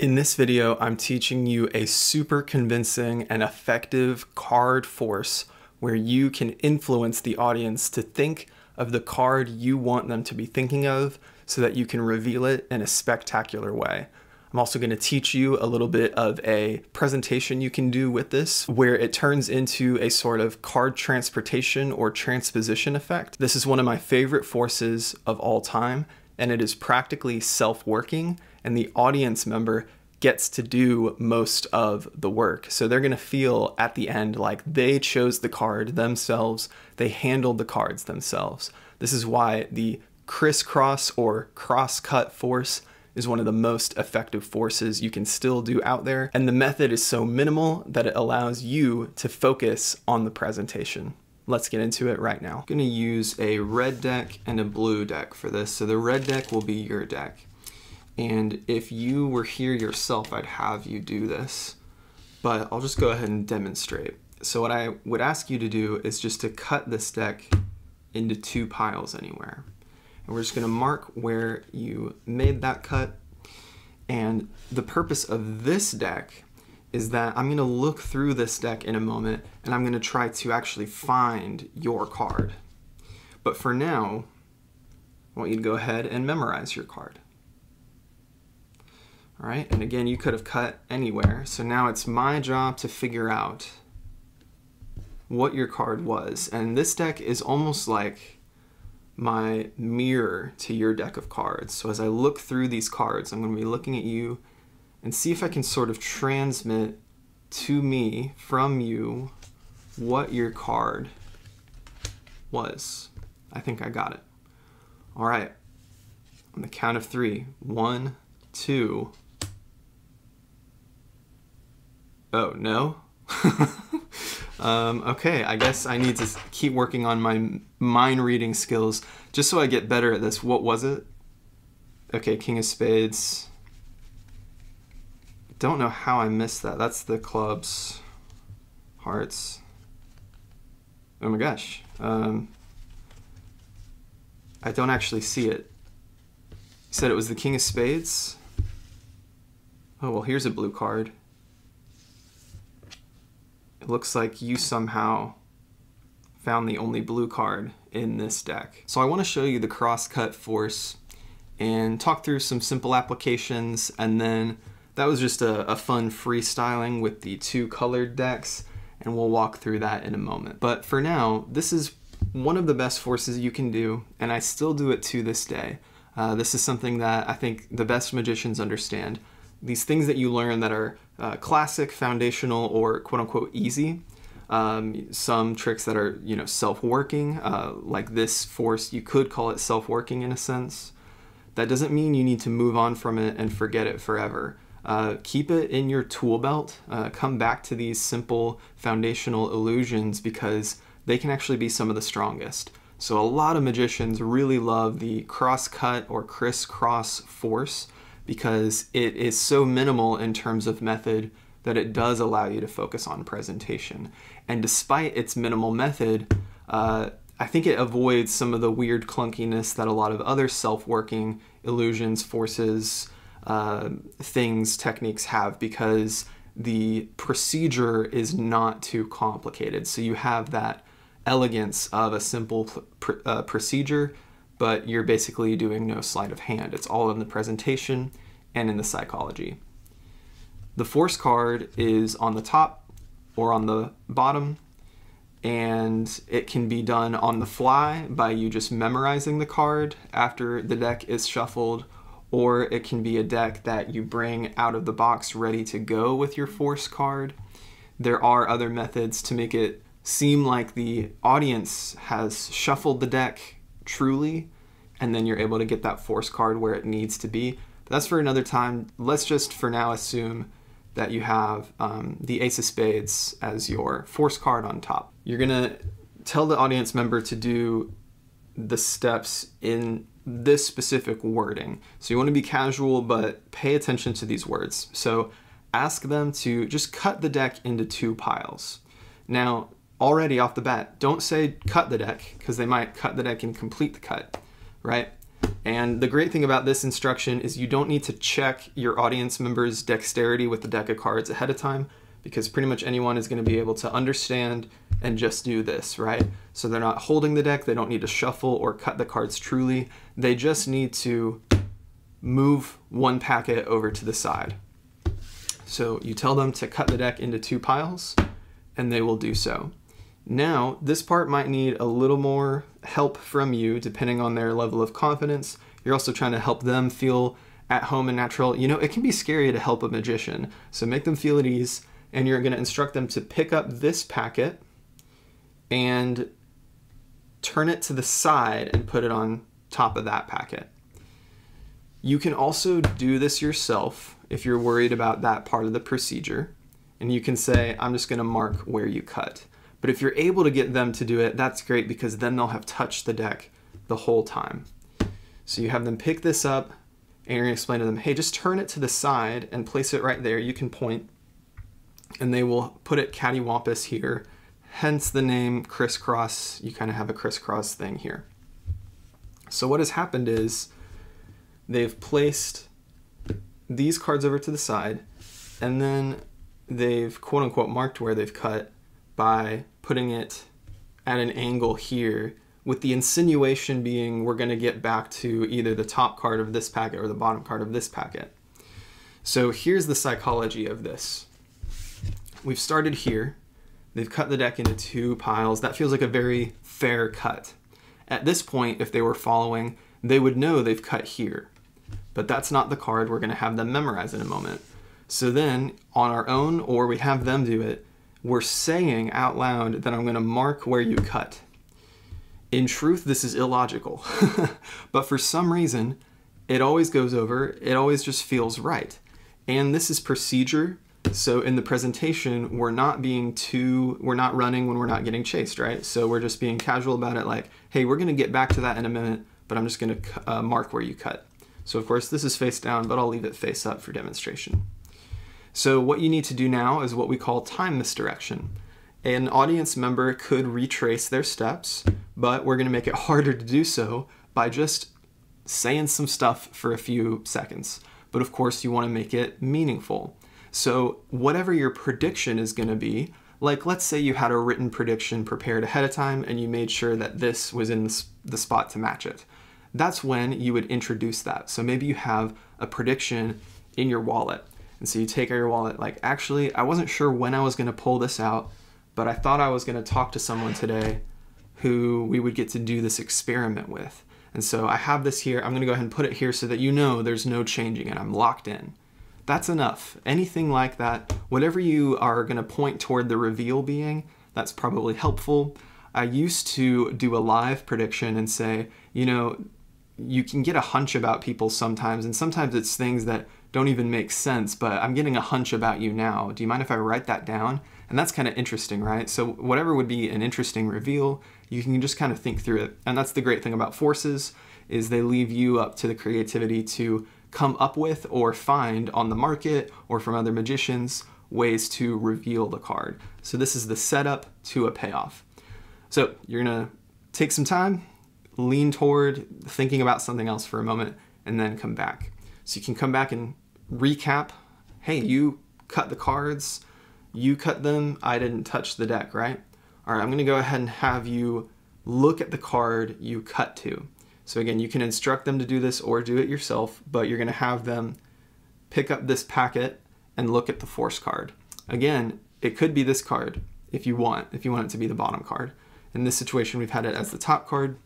In this video, I'm teaching you a super convincing and effective card force where you can influence the audience to think of the card you want them to be thinking of so that you can reveal it in a spectacular way. I'm also going to teach you a little bit of a presentation you can do with this where it turns into a sort of card transportation or transposition effect. This is one of my favorite forces of all time and it is practically self-working and the audience member gets to do most of the work. So they're going to feel at the end like they chose the card themselves, they handled the cards themselves. This is why the crisscross or cross-cut force is one of the most effective forces you can still do out there. And the method is so minimal that it allows you to focus on the presentation. Let's get into it right now. I'm gonna use a red deck and a blue deck for this. So the red deck will be your deck. And if you were here yourself, I'd have you do this, but I'll just go ahead and demonstrate. So what I would ask you to do is just to cut this deck into two piles anywhere. And we're just gonna mark where you made that cut. And the purpose of this deck is that I'm gonna look through this deck in a moment and I'm gonna try to actually find your card. But for now, I want you to go ahead and memorize your card. All right, and again, you could have cut anywhere. So now it's my job to figure out what your card was. And this deck is almost like my mirror to your deck of cards. So as I look through these cards, I'm going to be looking at you and see if I can sort of transmit to me from you what your card was. I think I got it. All right. On the count of three. One, two. Oh, no? um, okay, I guess I need to keep working on my mind reading skills just so I get better at this. What was it? Okay, King of Spades don't know how I missed that. That's the clubs, hearts. Oh my gosh. Um, I don't actually see it. You said it was the king of spades? Oh, well, here's a blue card. Looks like you somehow found the only blue card in this deck. So I want to show you the cross-cut force and talk through some simple applications and then that was just a, a fun freestyling with the two colored decks, and we'll walk through that in a moment. But for now, this is one of the best forces you can do, and I still do it to this day. Uh, this is something that I think the best magicians understand. These things that you learn that are uh, classic, foundational, or quote unquote easy. Um, some tricks that are you know self-working, uh, like this force, you could call it self-working in a sense. That doesn't mean you need to move on from it and forget it forever. Uh, keep it in your tool belt. Uh, come back to these simple foundational illusions because they can actually be some of the strongest. So a lot of magicians really love the cross-cut or crisscross force because it is so minimal in terms of method that it does allow you to focus on presentation. And despite its minimal method, uh, I think it avoids some of the weird clunkiness that a lot of other self-working illusions, forces, uh, things techniques have because the procedure is not too complicated. So you have that elegance of a simple pr uh, procedure, but you're basically doing no sleight of hand. It's all in the presentation and in the psychology. The force card is on the top or on the bottom, and it can be done on the fly by you just memorizing the card after the deck is shuffled or it can be a deck that you bring out of the box ready to go with your force card. There are other methods to make it seem like the audience has shuffled the deck truly, and then you're able to get that force card where it needs to be. But that's for another time. Let's just for now assume that you have um, the Ace of Spades as your force card on top. You're gonna tell the audience member to do the steps in this specific wording. So you want to be casual, but pay attention to these words. So ask them to just cut the deck into two piles. Now, already off the bat, don't say cut the deck, because they might cut the deck and complete the cut, right? And the great thing about this instruction is you don't need to check your audience members' dexterity with the deck of cards ahead of time because pretty much anyone is going to be able to understand and just do this, right? So they're not holding the deck, they don't need to shuffle or cut the cards truly. They just need to move one packet over to the side. So you tell them to cut the deck into two piles and they will do so. Now, this part might need a little more help from you depending on their level of confidence. You're also trying to help them feel at home and natural. You know, it can be scary to help a magician, so make them feel at ease and you're going to instruct them to pick up this packet and turn it to the side and put it on top of that packet. You can also do this yourself if you're worried about that part of the procedure. And you can say, I'm just going to mark where you cut. But if you're able to get them to do it, that's great because then they'll have touched the deck the whole time. So you have them pick this up and you're to explain to them, hey, just turn it to the side and place it right there. You can point and they will put it cattywampus here, hence the name crisscross. You kind of have a crisscross thing here. So what has happened is they've placed these cards over to the side, and then they've quote unquote marked where they've cut by putting it at an angle here with the insinuation being we're going to get back to either the top card of this packet or the bottom card of this packet. So here's the psychology of this we've started here. They've cut the deck into two piles. That feels like a very fair cut. At this point, if they were following, they would know they've cut here. But that's not the card we're going to have them memorize in a moment. So then, on our own, or we have them do it, we're saying out loud that I'm going to mark where you cut. In truth, this is illogical. but for some reason, it always goes over, it always just feels right. And this is procedure so in the presentation, we're not being too, we're not running when we're not getting chased, right? So we're just being casual about it like, hey, we're gonna get back to that in a minute, but I'm just gonna uh, mark where you cut. So of course this is face down, but I'll leave it face up for demonstration. So what you need to do now is what we call time misdirection. An audience member could retrace their steps, but we're gonna make it harder to do so by just saying some stuff for a few seconds. But of course you wanna make it meaningful. So whatever your prediction is going to be, like let's say you had a written prediction prepared ahead of time and you made sure that this was in the spot to match it. That's when you would introduce that. So maybe you have a prediction in your wallet. And so you take out your wallet like, actually, I wasn't sure when I was going to pull this out, but I thought I was going to talk to someone today who we would get to do this experiment with. And so I have this here. I'm going to go ahead and put it here so that you know there's no changing it. I'm locked in that's enough. Anything like that, whatever you are going to point toward the reveal being, that's probably helpful. I used to do a live prediction and say, you know, you can get a hunch about people sometimes, and sometimes it's things that don't even make sense, but I'm getting a hunch about you now. Do you mind if I write that down? And that's kind of interesting, right? So, whatever would be an interesting reveal, you can just kind of think through it. And that's the great thing about forces is they leave you up to the creativity to come up with or find on the market or from other magicians ways to reveal the card. So this is the setup to a payoff. So you're gonna take some time, lean toward thinking about something else for a moment, and then come back. So you can come back and recap, hey, you cut the cards, you cut them, I didn't touch the deck, right? All right, I'm gonna go ahead and have you look at the card you cut to. So again, you can instruct them to do this or do it yourself, but you're gonna have them pick up this packet and look at the force card. Again, it could be this card if you want, if you want it to be the bottom card. In this situation, we've had it as the top card.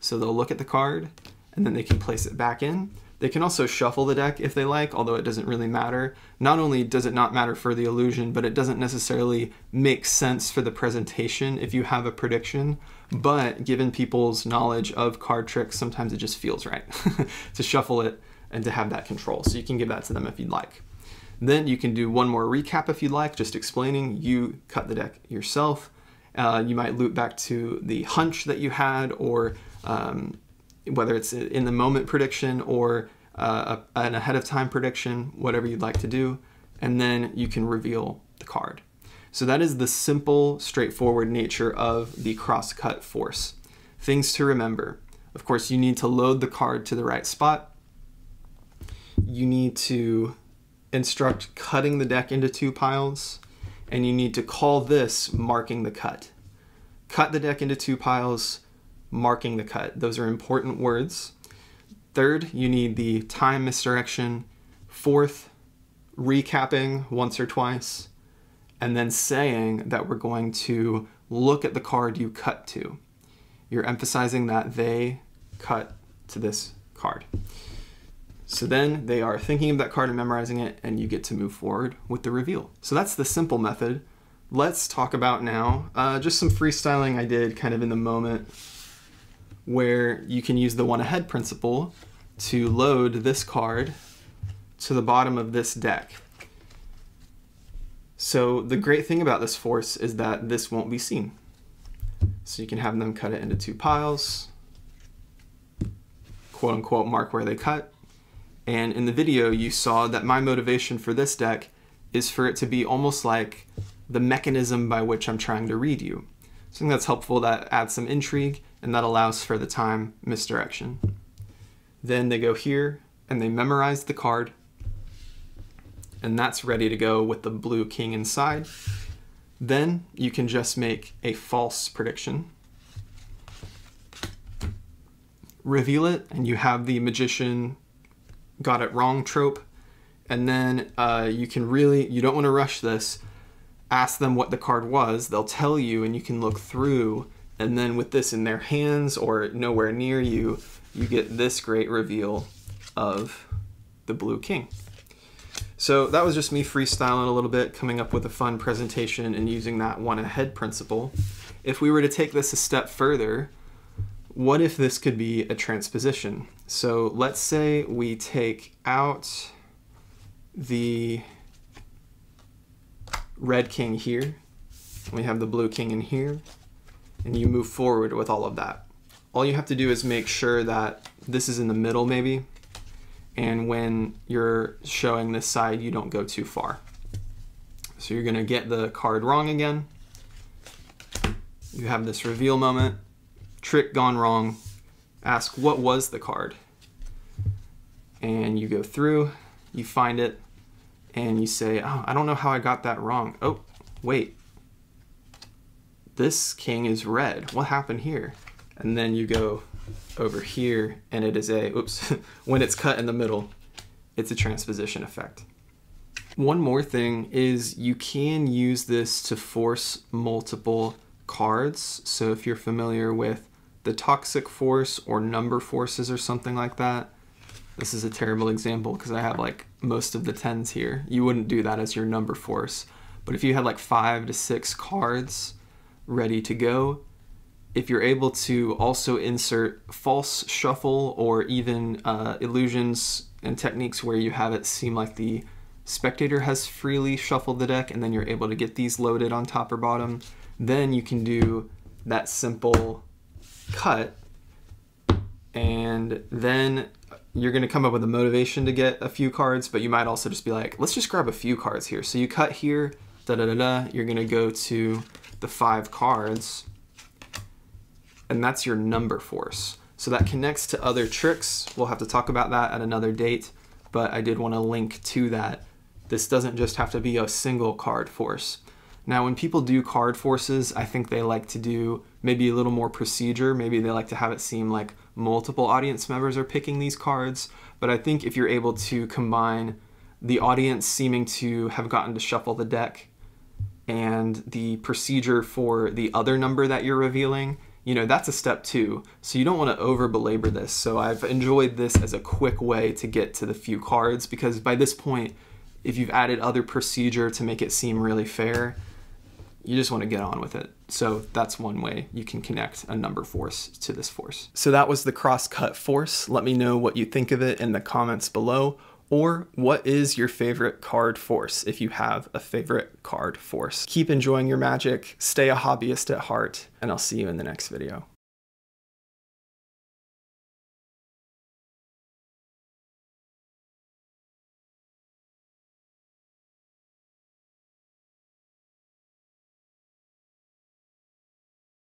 So they'll look at the card and then they can place it back in. They can also shuffle the deck if they like, although it doesn't really matter. Not only does it not matter for the illusion, but it doesn't necessarily make sense for the presentation if you have a prediction. But given people's knowledge of card tricks, sometimes it just feels right to shuffle it and to have that control. So you can give that to them if you'd like. Then you can do one more recap if you'd like, just explaining you cut the deck yourself. Uh, you might loop back to the hunch that you had or um, whether it's in the moment prediction or uh, an ahead of time prediction, whatever you'd like to do, and then you can reveal the card. So that is the simple, straightforward nature of the crosscut force. Things to remember. Of course, you need to load the card to the right spot. You need to instruct cutting the deck into two piles, and you need to call this marking the cut. Cut the deck into two piles, marking the cut. Those are important words. Third, you need the time misdirection. Fourth, recapping once or twice, and then saying that we're going to look at the card you cut to. You're emphasizing that they cut to this card. So then they are thinking of that card and memorizing it, and you get to move forward with the reveal. So that's the simple method. Let's talk about now uh, just some freestyling I did kind of in the moment where you can use the one ahead principle to load this card to the bottom of this deck. So the great thing about this force is that this won't be seen. So you can have them cut it into two piles, quote unquote mark where they cut. And in the video you saw that my motivation for this deck is for it to be almost like the mechanism by which I'm trying to read you. Something that's helpful that adds some intrigue and that allows for the time misdirection. Then they go here and they memorize the card and that's ready to go with the blue king inside. Then you can just make a false prediction. Reveal it and you have the magician got it wrong trope. And then uh, you can really, you don't want to rush this, ask them what the card was. They'll tell you and you can look through. And then with this in their hands or nowhere near you, you get this great reveal of the blue king. So that was just me freestyling a little bit, coming up with a fun presentation and using that one ahead principle. If we were to take this a step further, what if this could be a transposition? So let's say we take out the red king here, we have the blue king in here, and you move forward with all of that. All you have to do is make sure that this is in the middle maybe, and when you're showing this side, you don't go too far. So you're gonna get the card wrong again. You have this reveal moment, trick gone wrong, ask what was the card? And you go through, you find it, and you say, oh, I don't know how I got that wrong. Oh, wait, this king is red. What happened here? And then you go over here and it is a, oops, when it's cut in the middle, it's a transposition effect. One more thing is you can use this to force multiple cards. So if you're familiar with the toxic force or number forces or something like that, this is a terrible example because I have like most of the tens here. You wouldn't do that as your number force. But if you had like five to six cards ready to go, if you're able to also insert false shuffle or even uh, illusions and techniques where you have it seem like the spectator has freely shuffled the deck and then you're able to get these loaded on top or bottom, then you can do that simple cut. And then you're going to come up with a motivation to get a few cards, but you might also just be like, let's just grab a few cards here. So you cut here, da da da da, you're going to go to the five cards and that's your number force. So that connects to other tricks. We'll have to talk about that at another date, but I did want to link to that. This doesn't just have to be a single card force. Now, when people do card forces, I think they like to do maybe a little more procedure. Maybe they like to have it seem like multiple audience members are picking these cards. But I think if you're able to combine the audience seeming to have gotten to shuffle the deck and the procedure for the other number that you're revealing, you know, that's a step two. So you don't want to over belabor this. So I've enjoyed this as a quick way to get to the few cards because by this point, if you've added other procedure to make it seem really fair, you just want to get on with it. So that's one way you can connect a number force to this force. So that was the cross-cut force. Let me know what you think of it in the comments below. Or what is your favorite card force if you have a favorite card force? Keep enjoying your magic, stay a hobbyist at heart, and I'll see you in the next video.